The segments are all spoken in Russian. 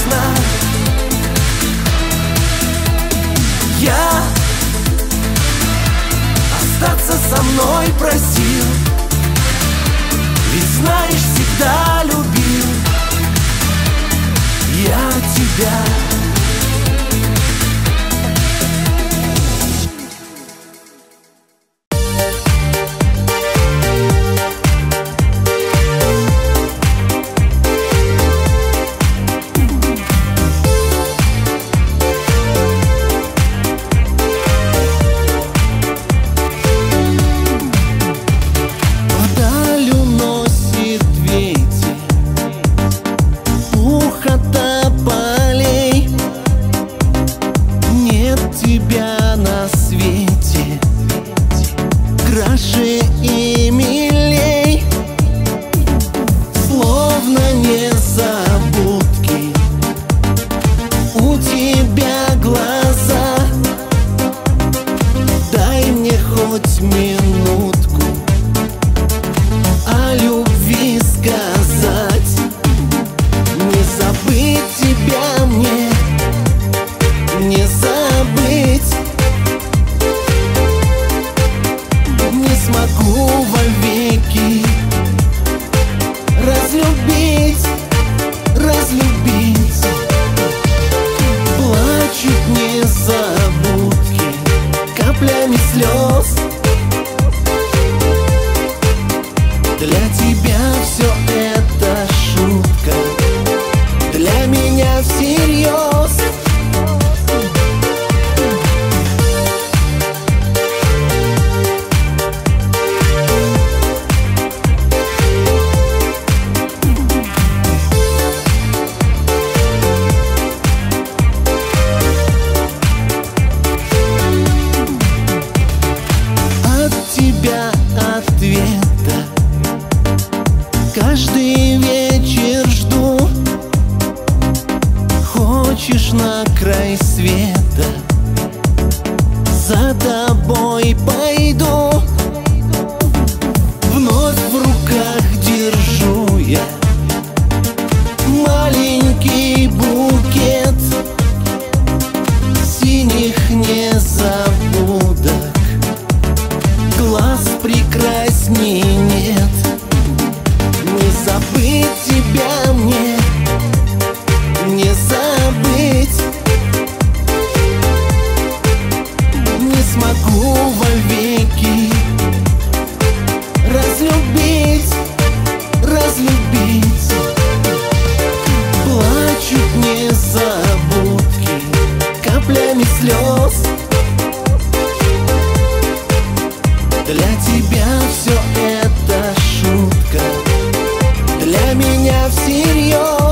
сна Я остаться со мной просил. Ведь знаешь, всегда любил. Я тебя auxilio.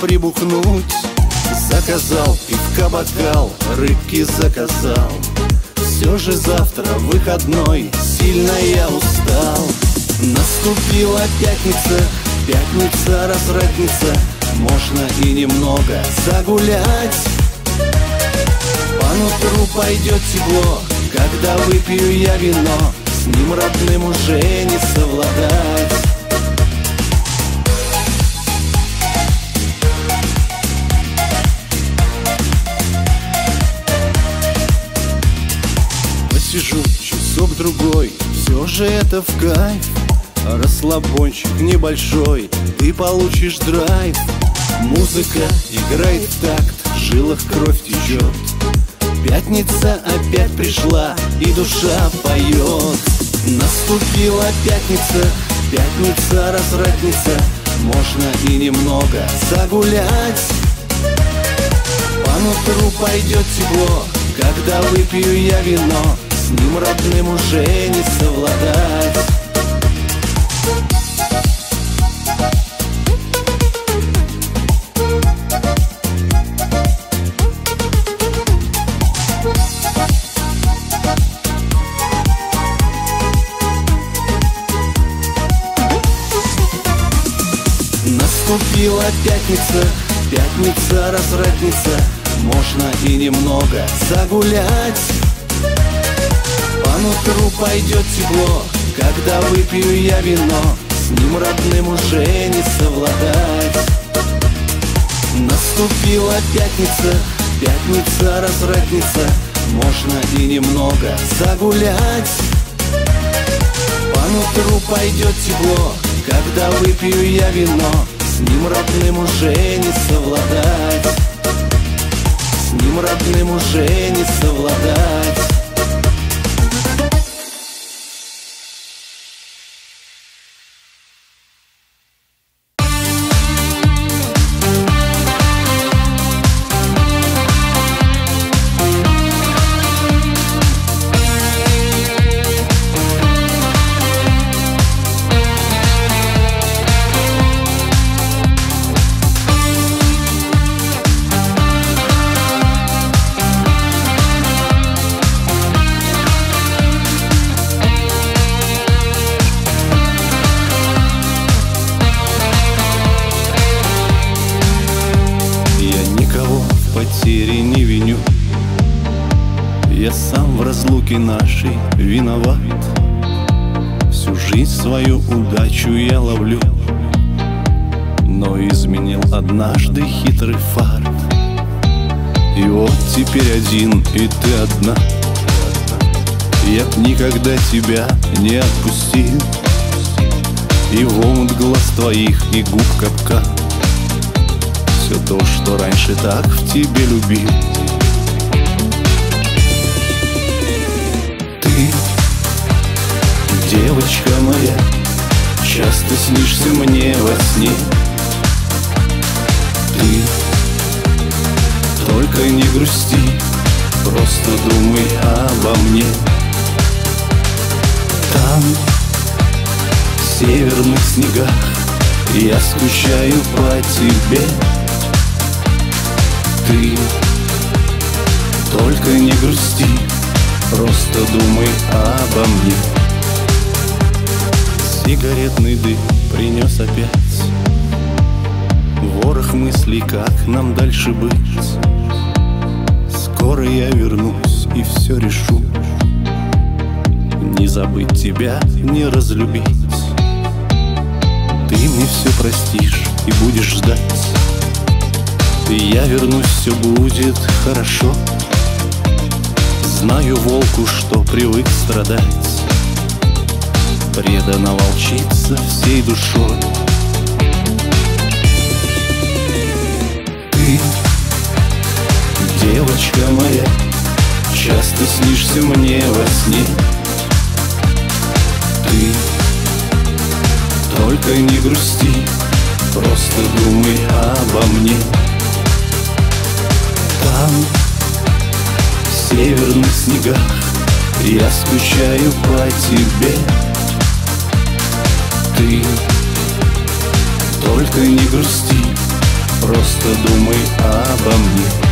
Прибухнуть. Заказал пивка бокал, рыбки заказал. Все же завтра выходной, сильно я устал. Наступила пятница, пятница, развратница Можно и немного загулять. По пойдет тепло, когда выпью я вино. С ним родным уже не совладать Посижу часок-другой, все же это в кайф. Расслабончик небольшой, ты получишь драйв. Музыка играет в такт, в жилах кровь течет Пятница опять пришла, и душа поет Наступила пятница, пятница, развратница Можно и немного загулять. По нутру пойдет тепло, когда выпью я вино С ним родным уже не совладать. Наступила пятница, пятница, развратница Можно и немного загулять По нутру пойдет тепло, когда выпью я вино С ним родным уже не совладать. Наступила пятница, пятница, развратница Можно и немного загулять. По нутру пойдет тепло, когда выпью я вино С ним родным уже не совладать. С ним родным уже не совладать твоих и губ капкан все то, что раньше так в тебе любил. Ты, девочка моя, часто снишься мне во сне. Ты только не грусти, просто думай обо мне. Там, в северных снегах, я скучаю по тебе. Ты Только не грусти, просто думай обо мне. Сигаретный дым принес опять. Ворох мыслей, как нам дальше быть. Скоро я вернусь и все решу. Не забыть тебя, не разлюбить Мне все простишь и будешь ждать. Я вернусь, все будет хорошо. Знаю волку, что привык страдать. Преданно волчица всей душой. Ты, девочка моя Часто снишься мне во сне. Ты только не грусти Просто думай обо мне. Там, в северных снегах Я скучаю по тебе. Ты только не грусти Просто думай обо мне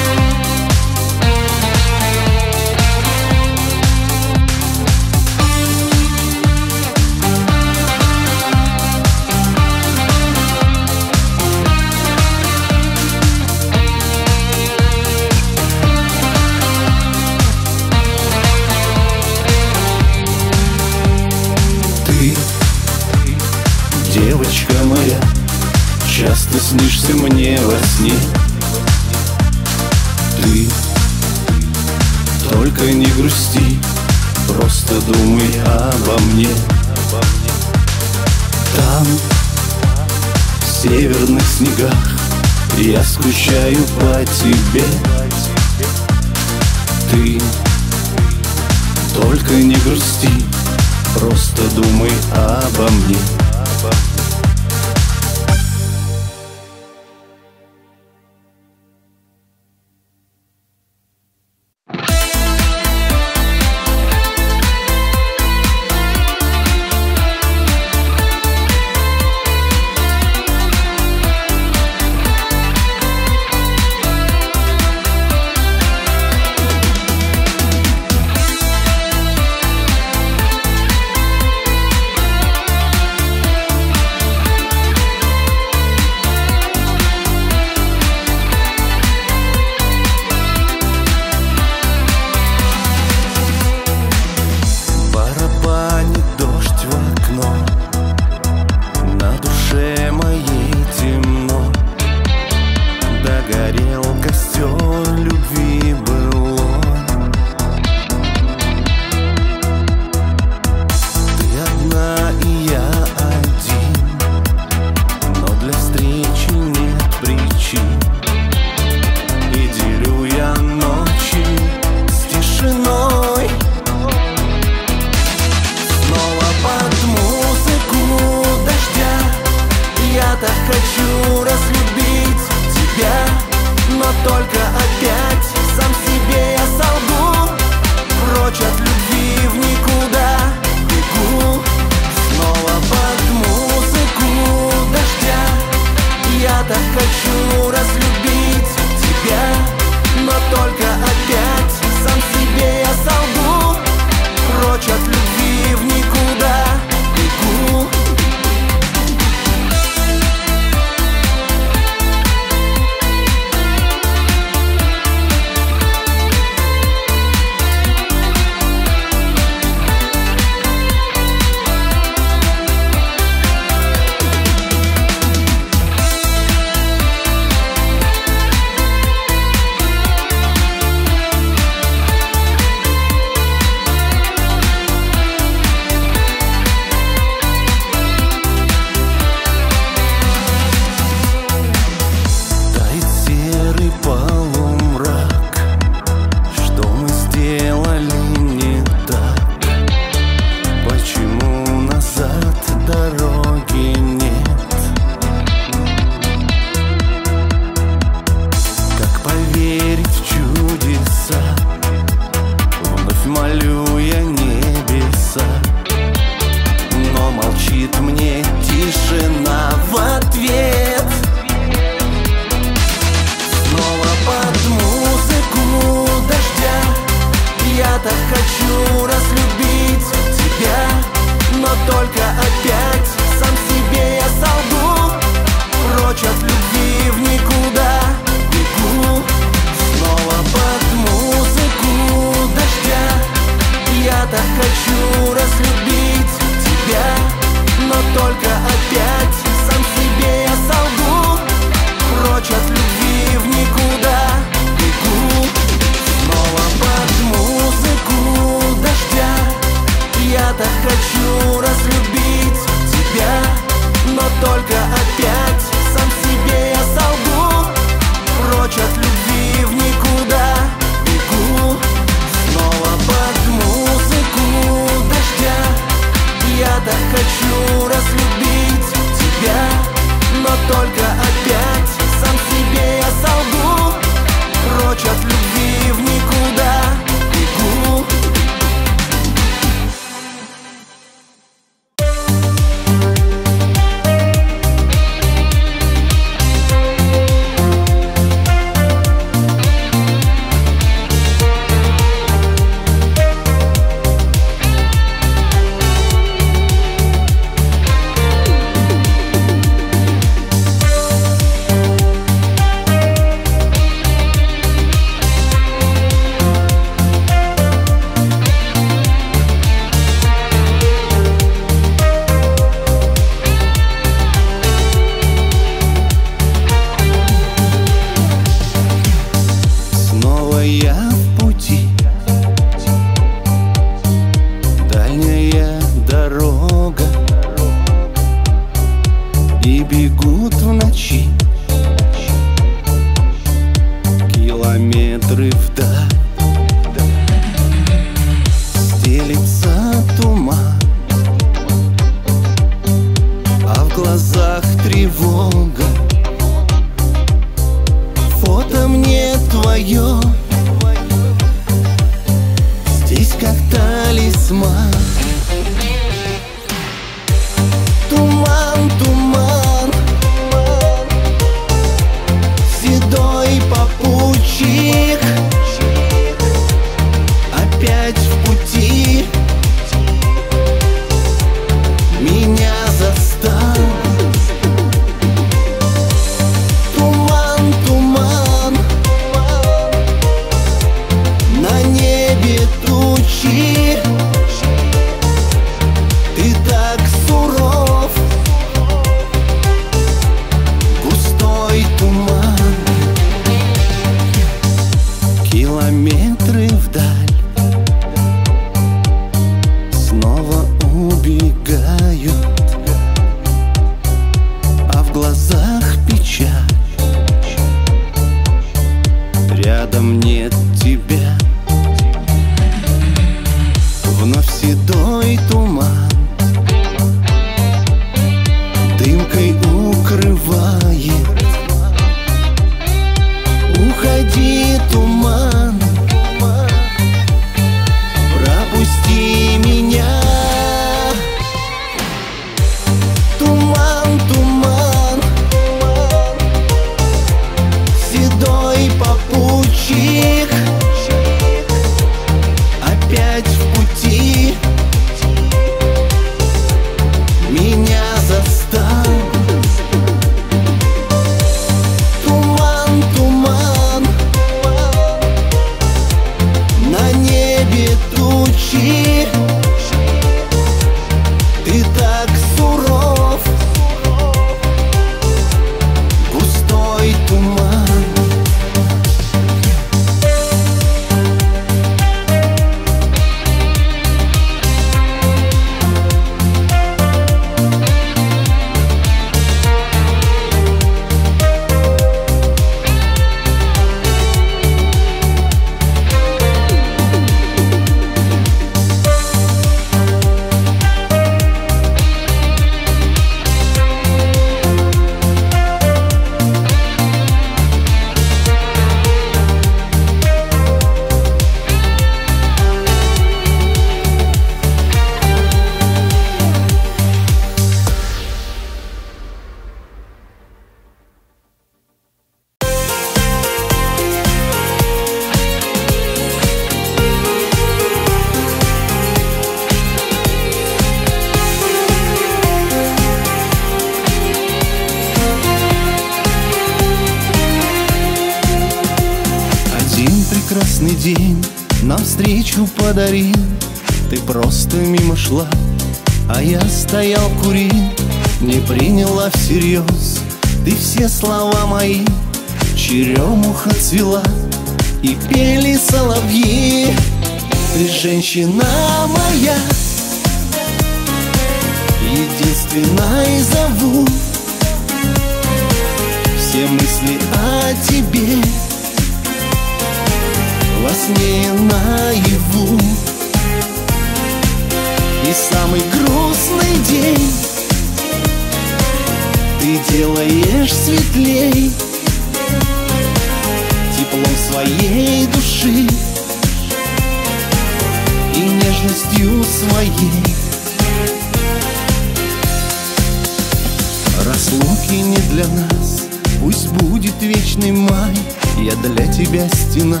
Разлуки не для нас. Пусть будет вечный май Я для тебя стена.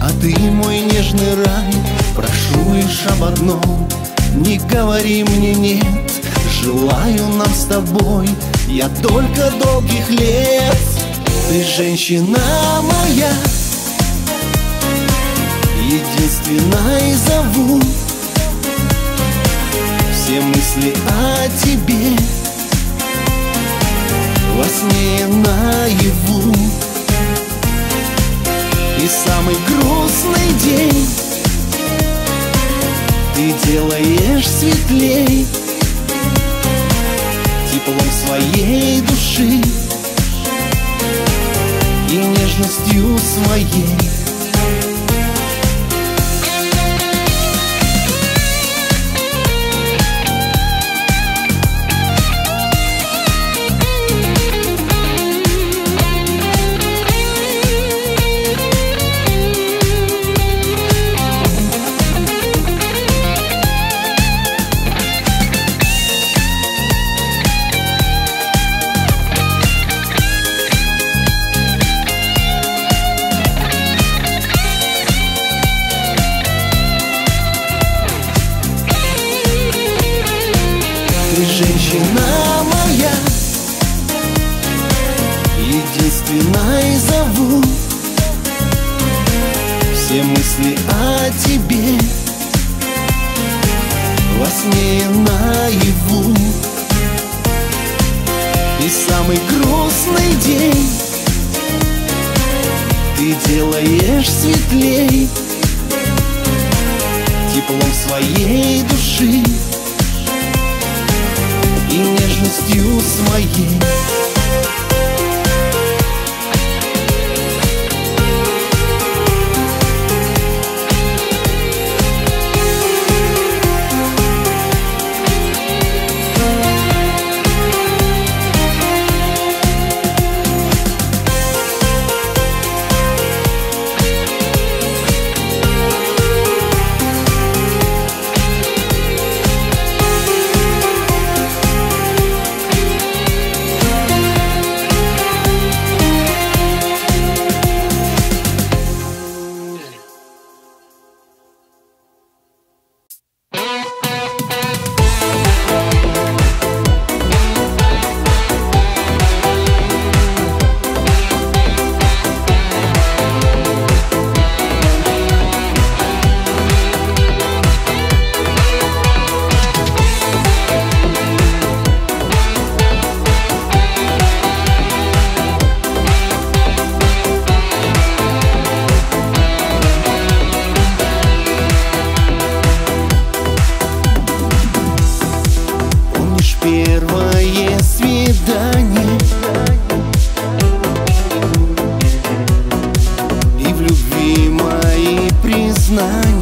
А ты мой нежный рай Прошу лишь об одном. Не говори мне нет Желаю нам с тобой Я только долгих лет. Ты женщина моя Единственная зову. Все мысли о тебе Во сне наяву. И самый грустный день Ты делаешь светлей Теплом своей души И нежностью своей женщина моя Единственной зову. Все мысли о тебе Во сне и наяву. И самый грустный день Ты делаешь светлей Теплом своей души и нежностью своей. знаю.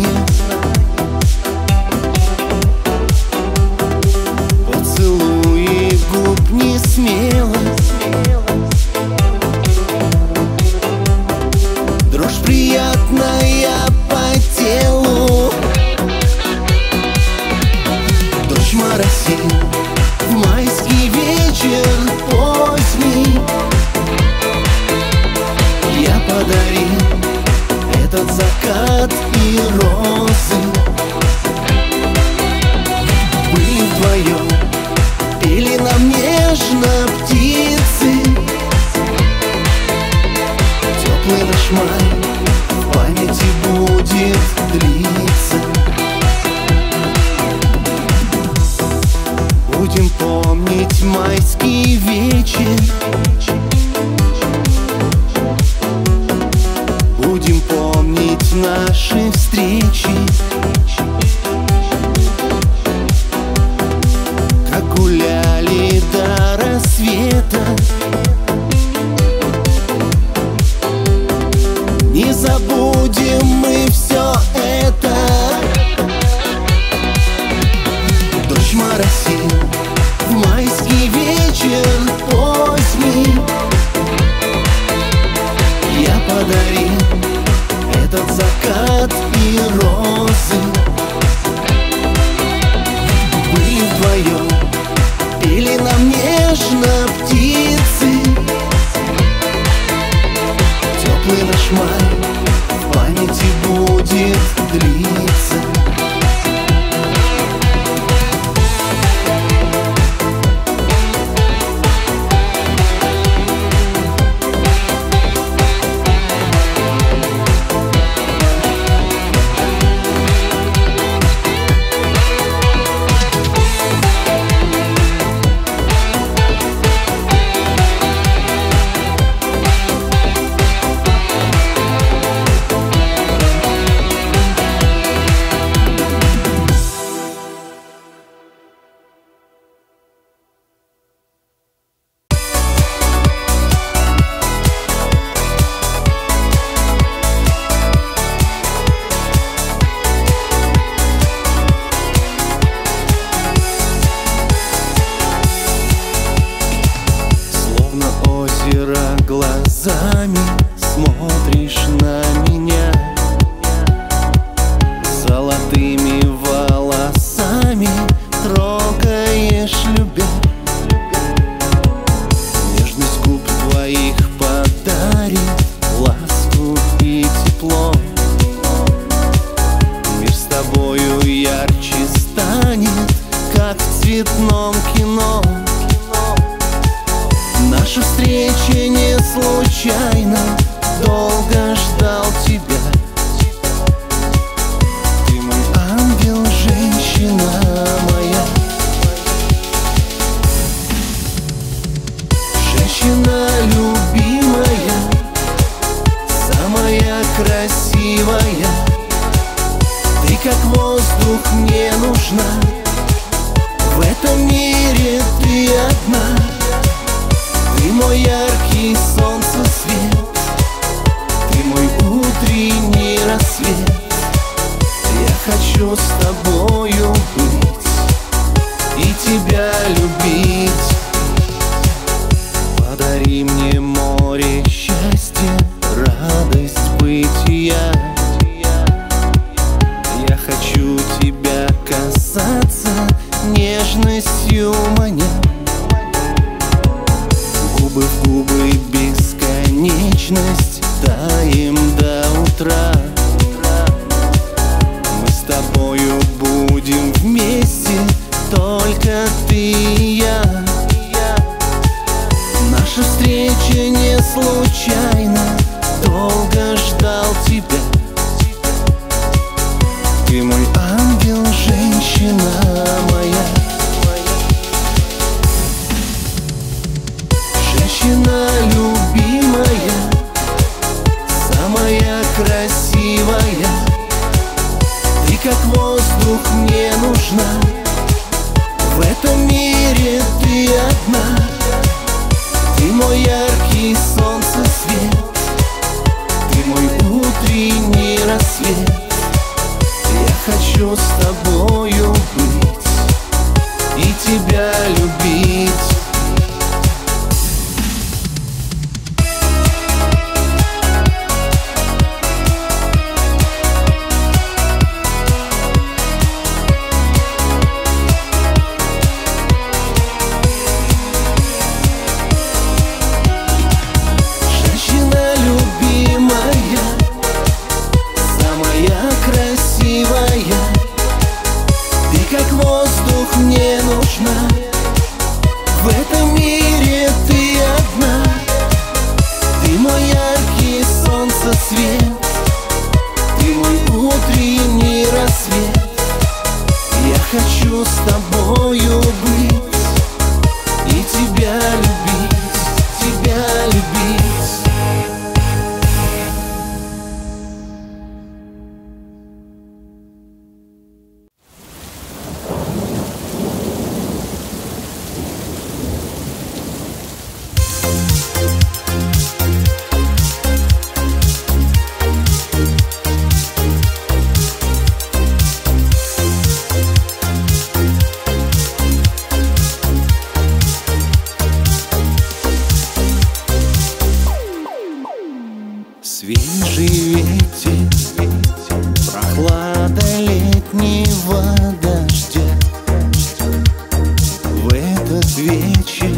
Вечер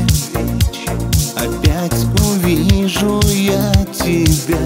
опять увижу я тебя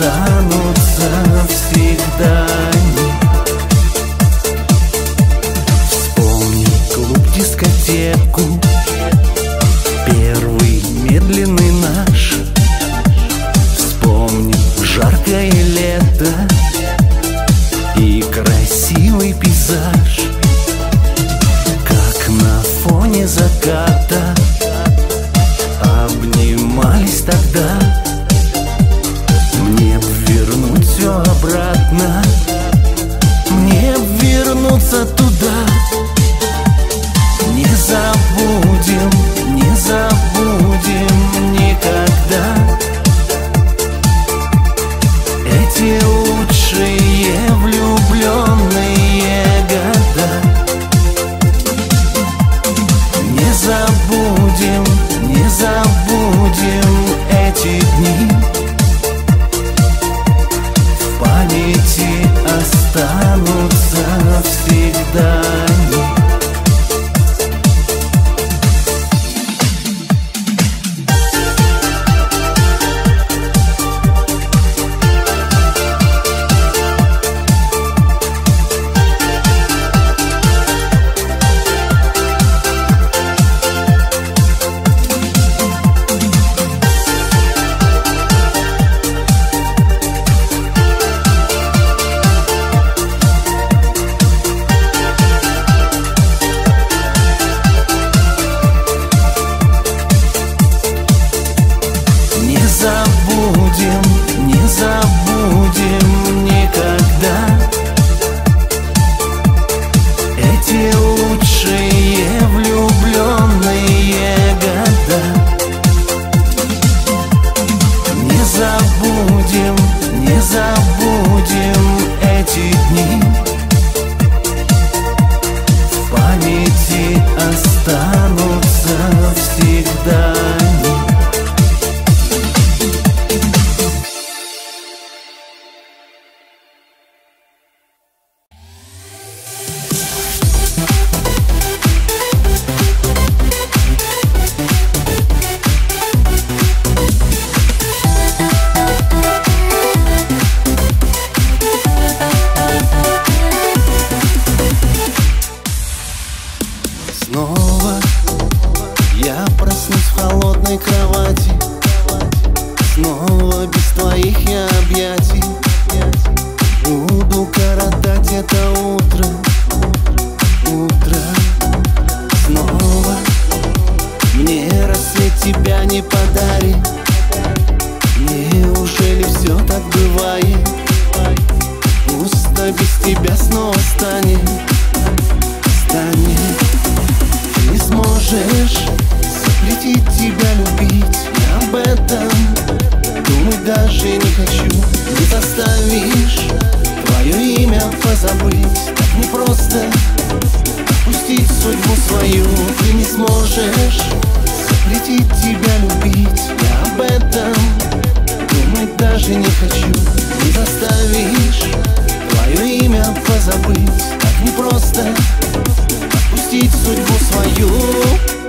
Estamos позабыть так непросто Пустить судьбу свою. Ты не сможешь Запретить тебя любить, я об этом Думать даже не хочу, не заставишь Твое имя позабыть так непросто пустить судьбу свою.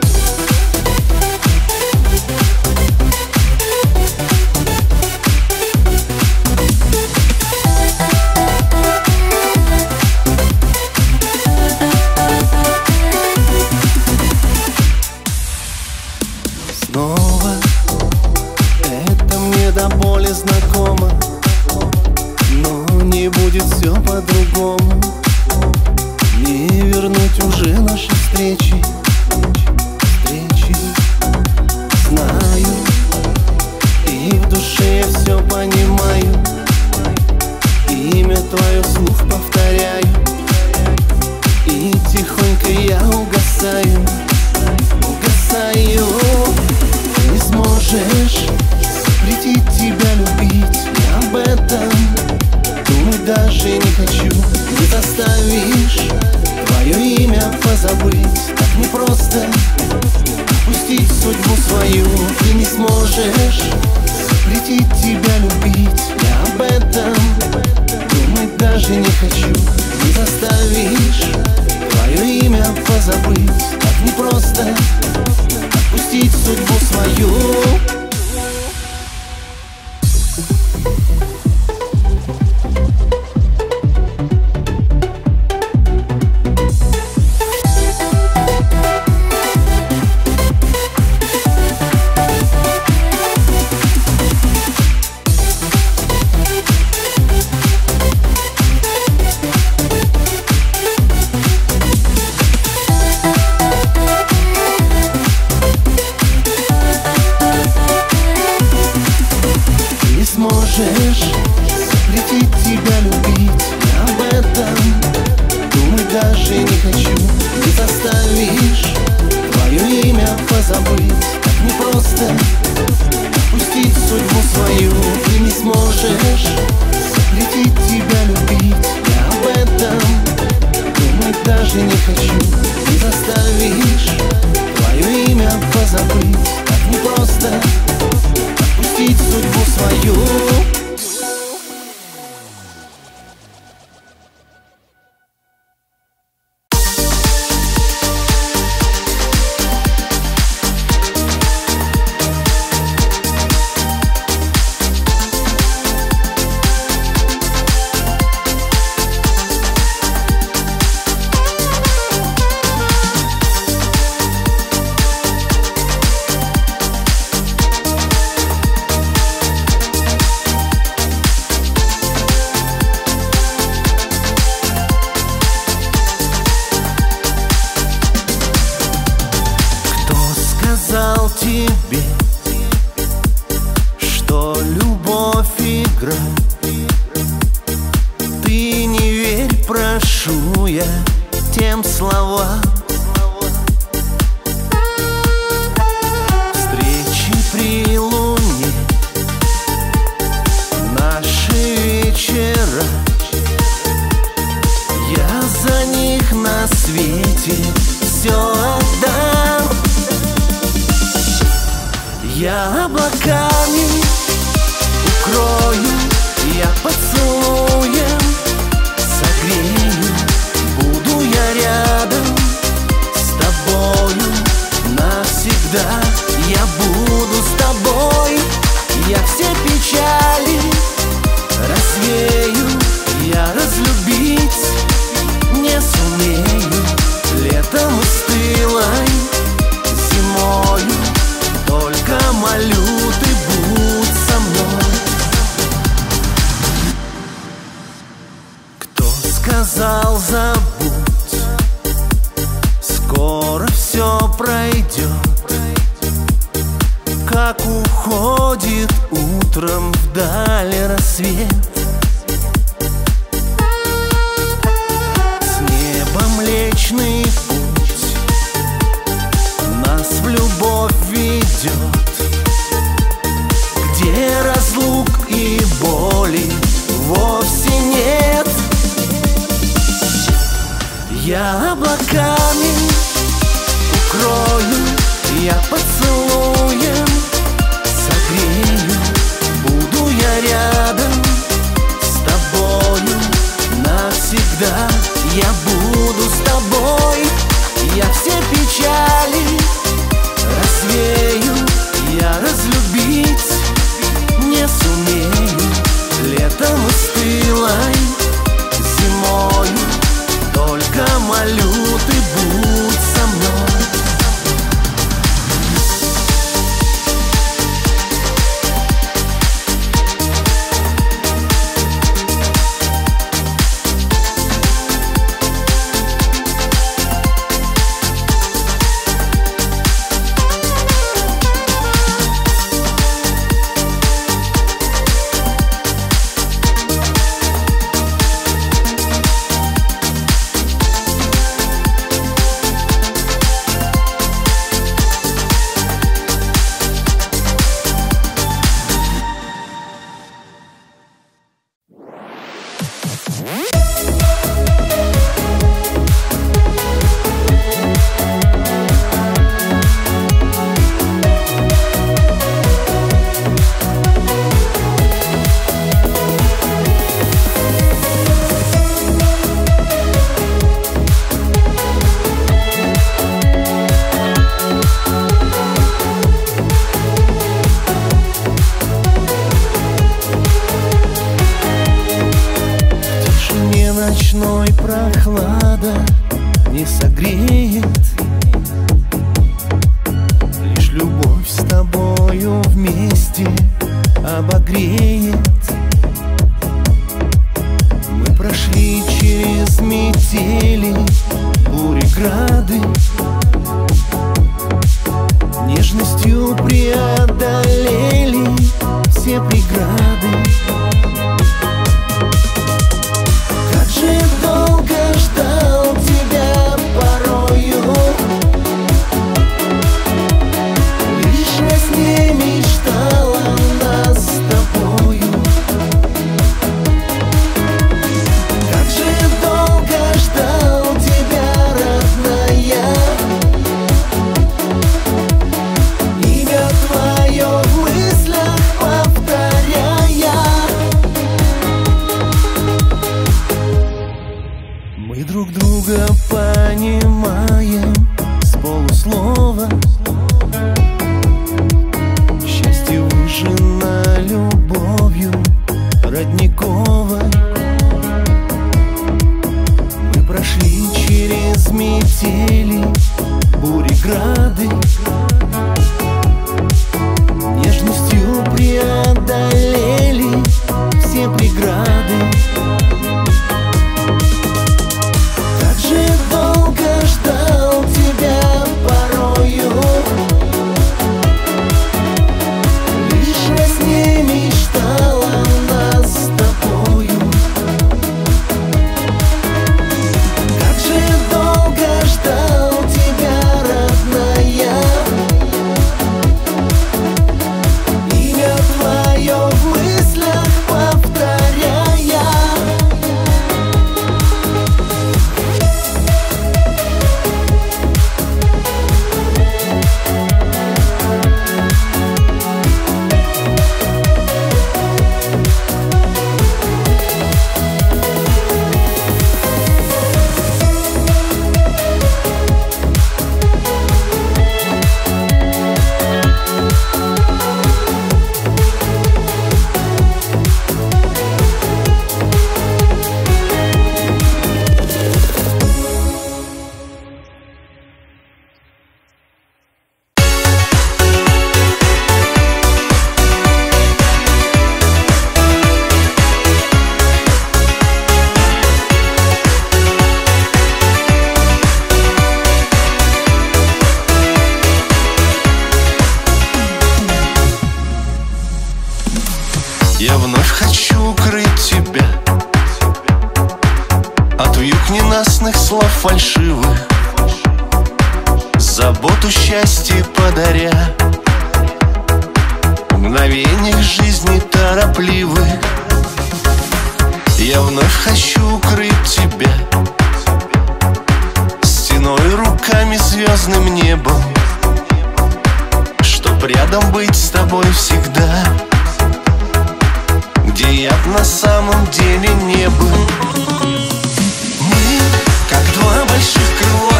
сказал тебе, что любовь игра. Ты не верь, прошу я тем словам. Я вновь хочу укрыть тебя Стеной руками звездным небом. Чтоб рядом быть с тобой всегда Где я на самом деле не был. Мы, как два больших крыла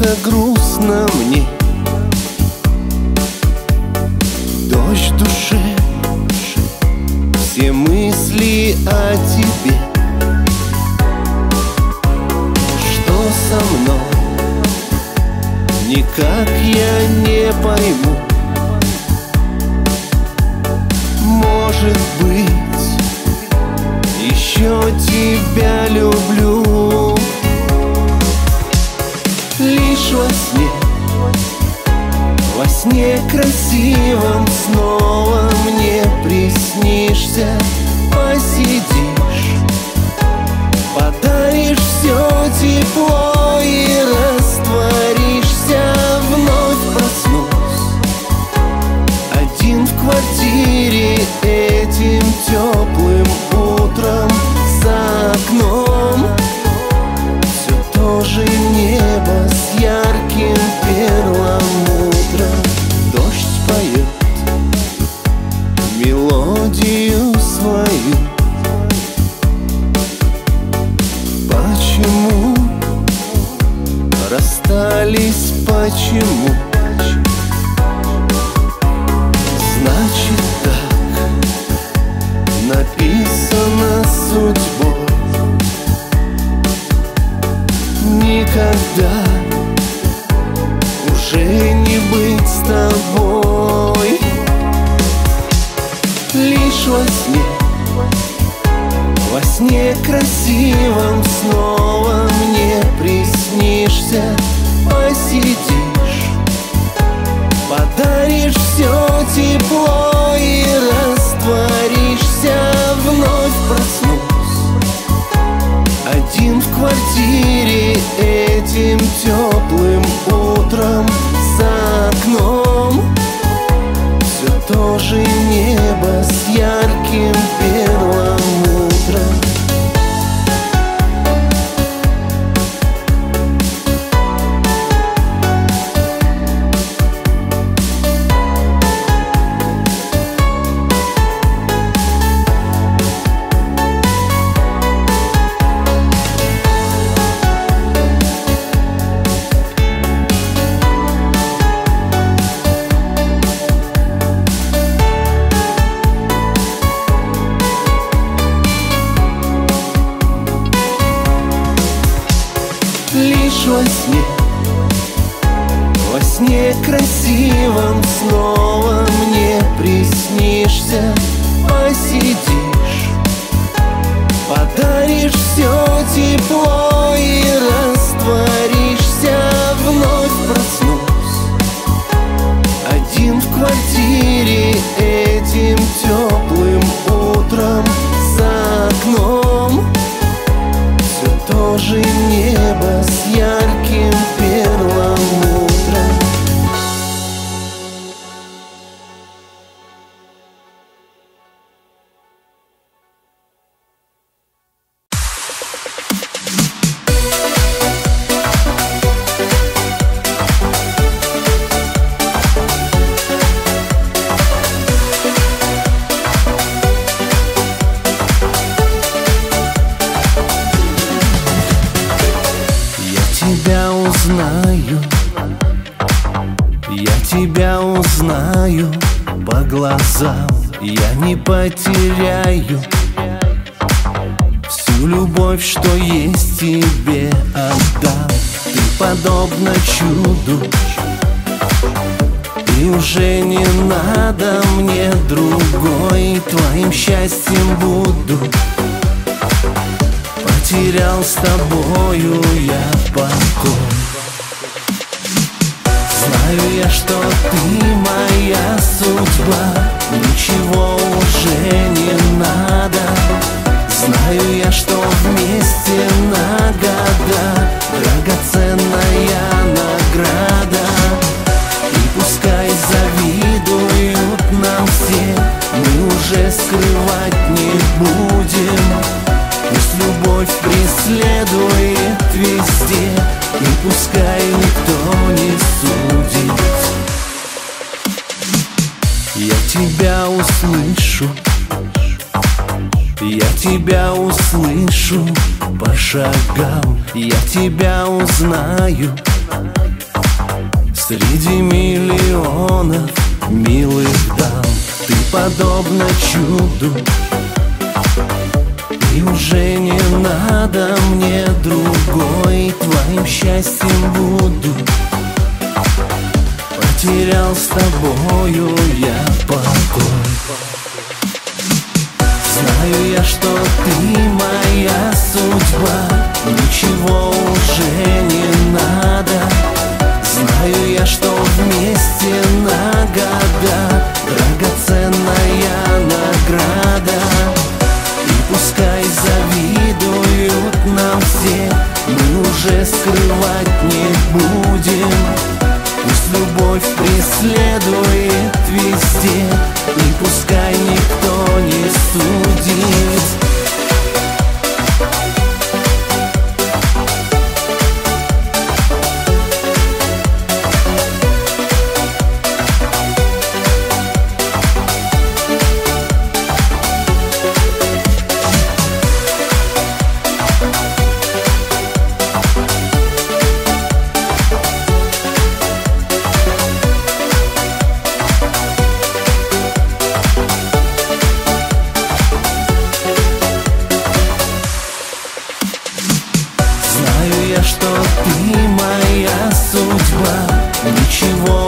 это грустно мне. Дождь в душе Все мысли о тебе. Что со мной? Никак я не пойму. Все то же небо с ярким Ничего уже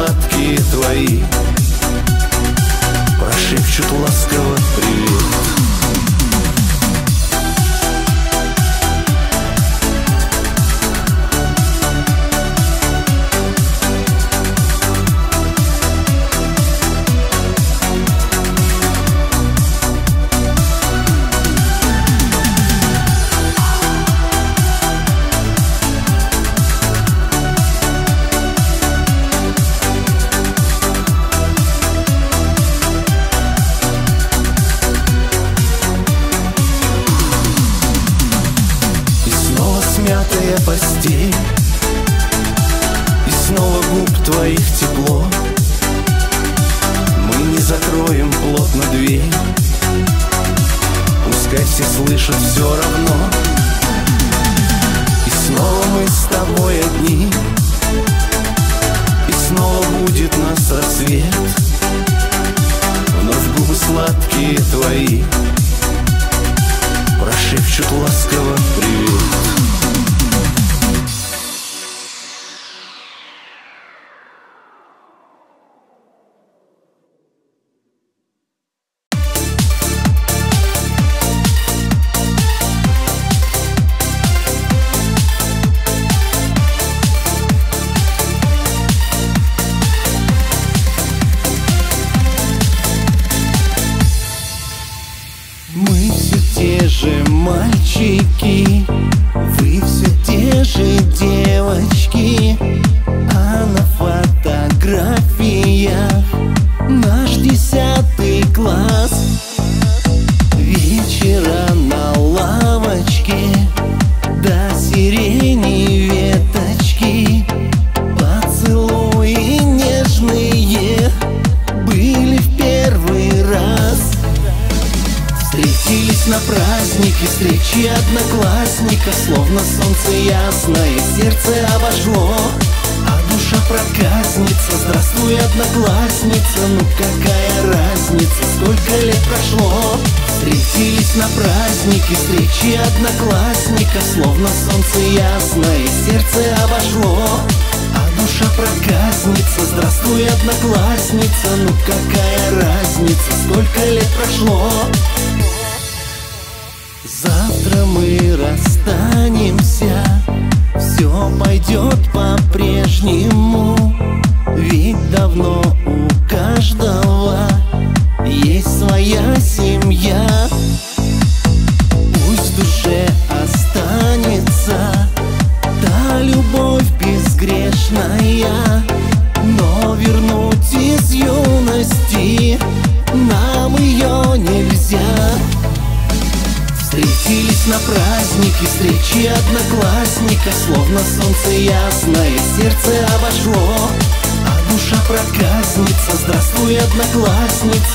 Сладкие твои. Прошепчут ласково привет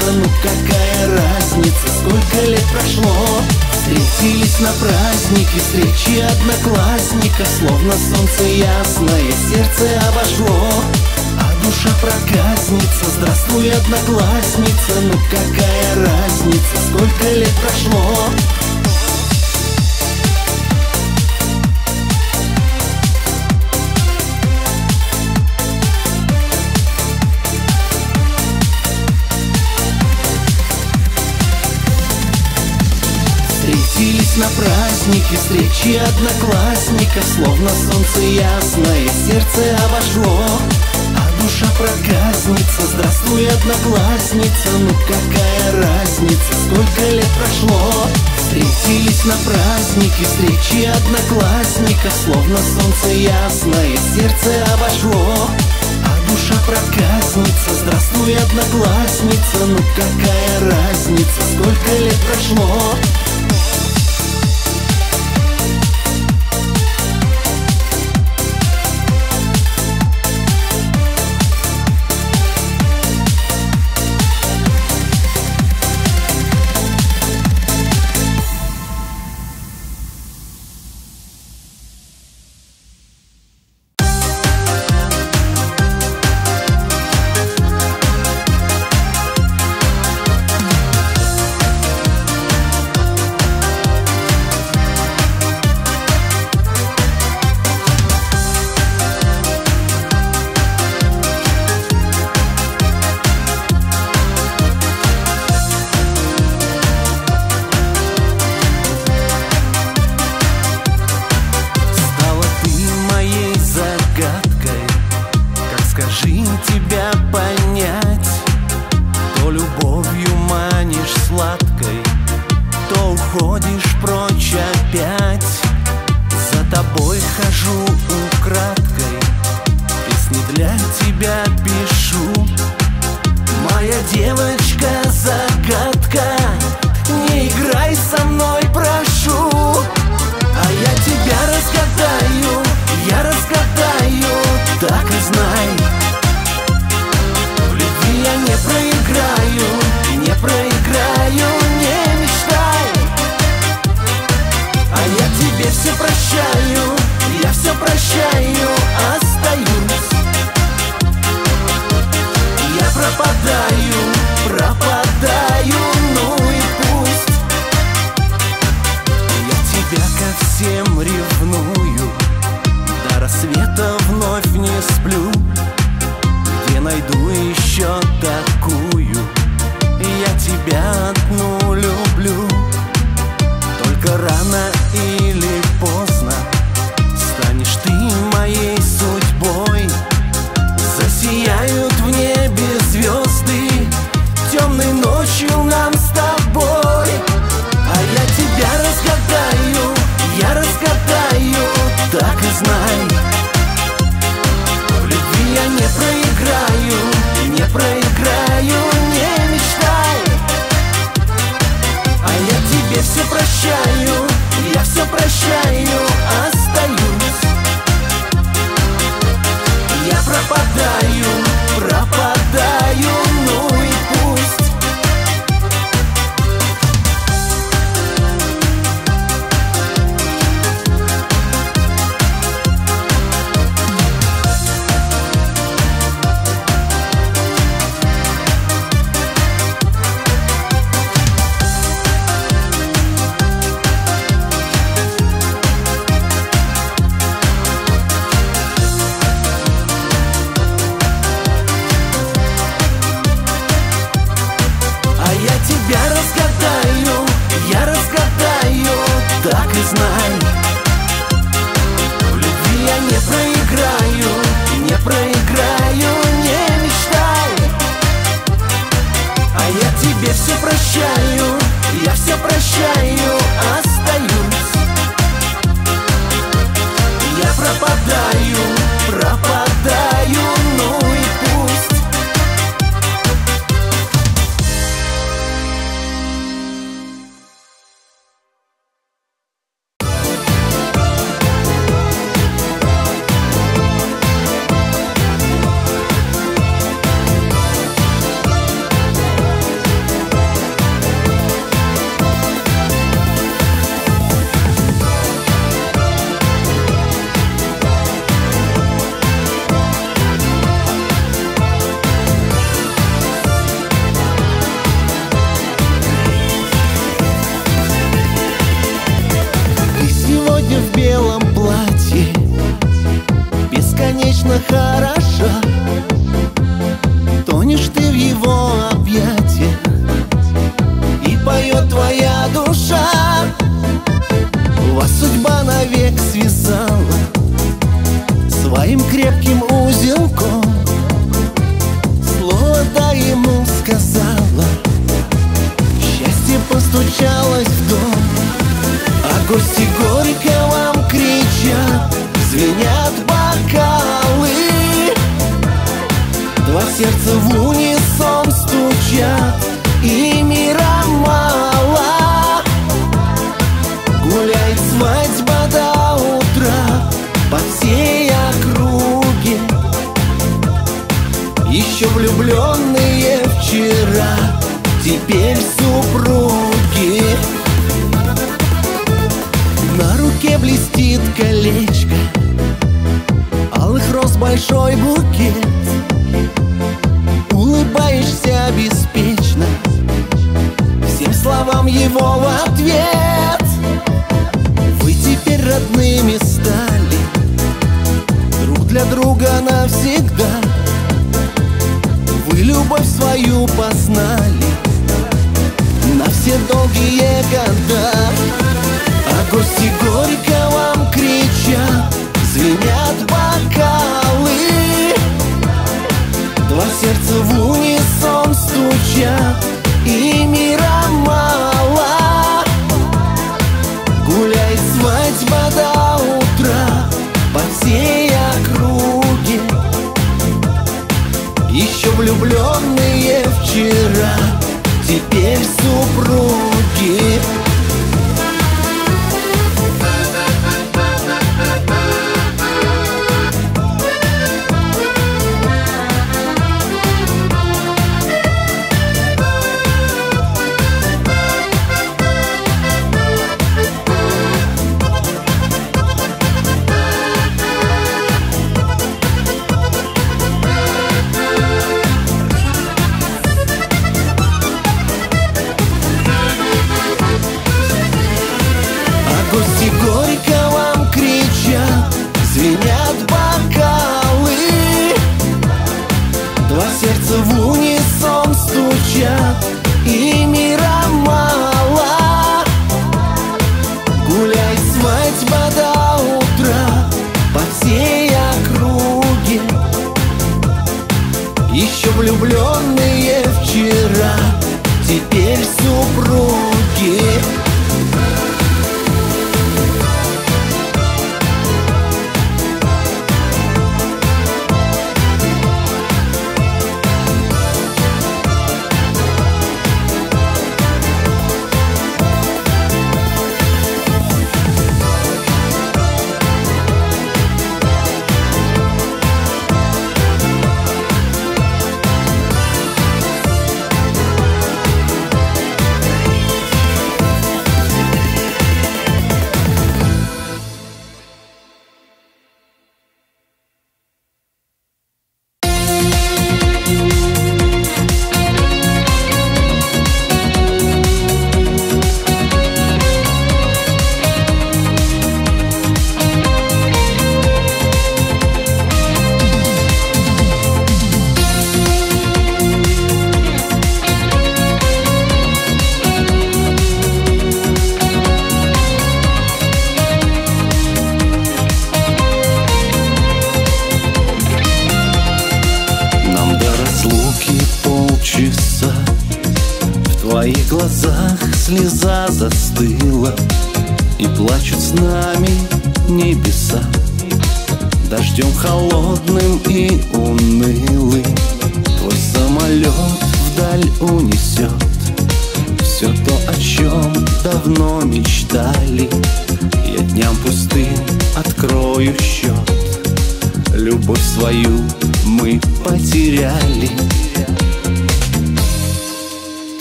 когда-то, ну какая разница, сколько лет прошло? Встретились на празднике, встречи одноклассника, Словно солнце ясное, сердце обошло, А душа проказница, здравствуй, одноклассница. Ну какая разница, сколько лет прошло? нас на празднике встречи одноклассника Словно солнце ясное сердце обожгло А душа проказница, здравствуй, одноклассница Ну какая разница, сколько лет прошло? Встретились на празднике встречи одноклассника Словно солнце ясное сердце обошло, а душа проказница, здравствуй, одноклассница Ну какая разница, сколько лет прошло? для друга навсегда. Вы любовь свою познали На все долгие года. А гости горько вам кричат Звенят бокалы. Два сердца в унисон стучат. влюбленные вчера, теперь супруг.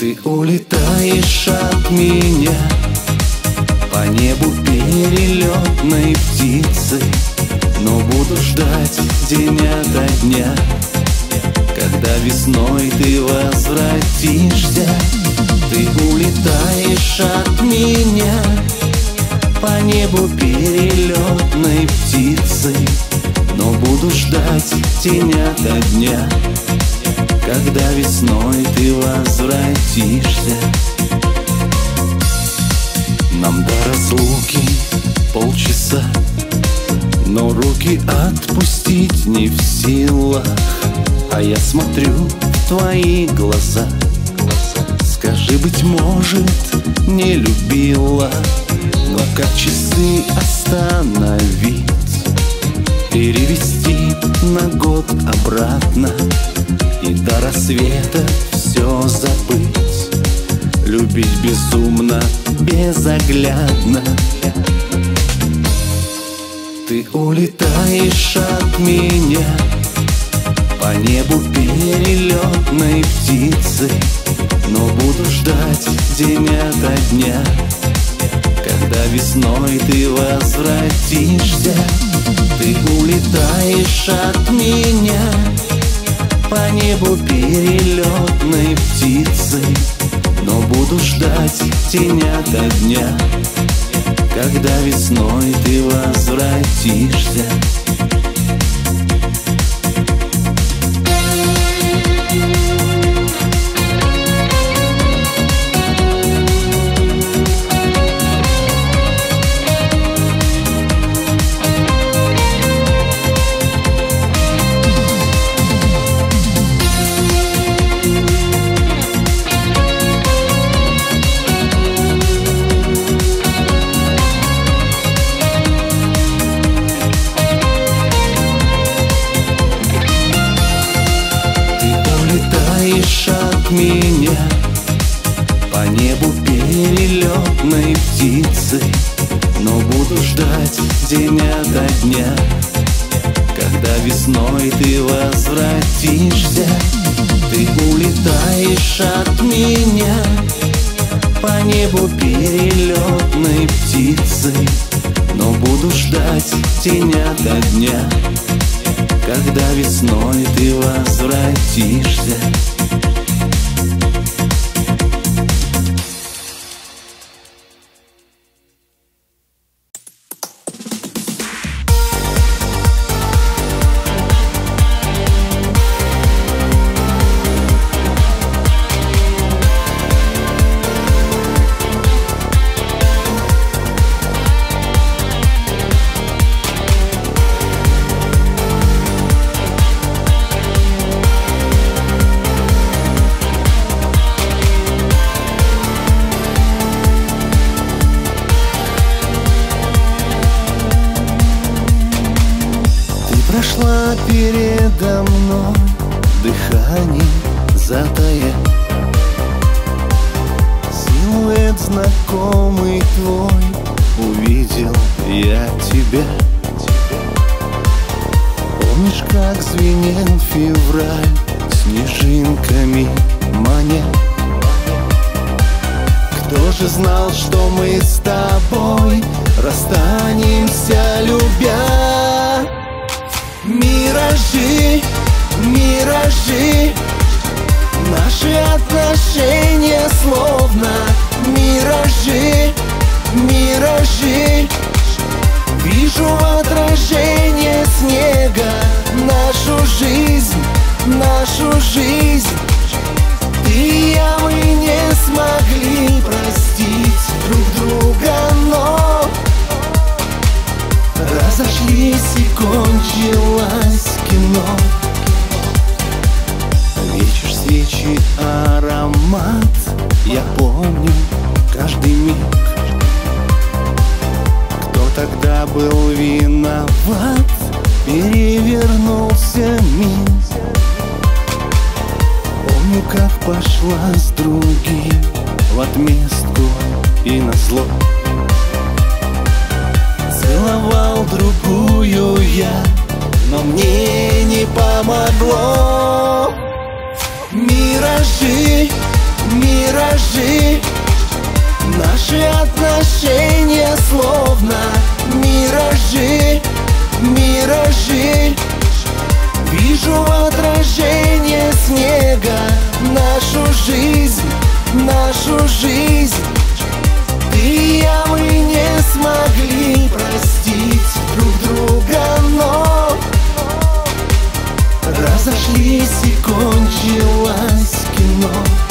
Ты улетаешь от меня По небу перелетной птицы Но буду ждать день ото дня Когда весной ты возвратишься. Ты улетаешь от меня По небу перелетной птицы Но буду ждать день ото дня. Нам до разлуки полчаса. Но руки отпустить не в силах А я смотрю в твои глаза. Скажи, быть может, не любила Но как часы остановить? Перевести на год обратно И до рассвета все забыть. Любить безумно, безоглядно. Ты улетаешь от меня По небу перелетной птицей но буду ждать день ото дня Когда весной ты возвратишься. Ты улетаешь от меня По небу перелетной птицей Но буду ждать день ото дня Когда весной ты возвратишься ждать день ото дня Когда весной ты возвратишься Ты улетаешь от меня. По небу перелетной птицей Но буду ждать день ото дня когда весной ты возвратишься прошла передо мной. Дыхание затая Силуэт знакомый твой Увидел я тебя. Помнишь, как звенел февраль Снежинками маня Кто же знал, что мы с тобой Расстанемся, любя Миражи, миражи. Наши отношения словно миражи, миражи. Вижу отражение снега Нашу жизнь, нашу жизнь. Ты и я, мы не смогли простить друг друга, Разошлись и кончилось кино. Вечер, свечи, аромат Я помню каждый миг. Кто тогда был виноват? Перевернулся мир. Помню, как пошла с другим В отместку и на зло Целовал другую я, но мне не помогло. Миражи, миражи Наши отношения словно миражи, миражи. Вижу отражение снега Нашу жизнь, нашу жизнь. Ты и я, мы не смогли простить друг друга, но Разошлись и кончилось кино.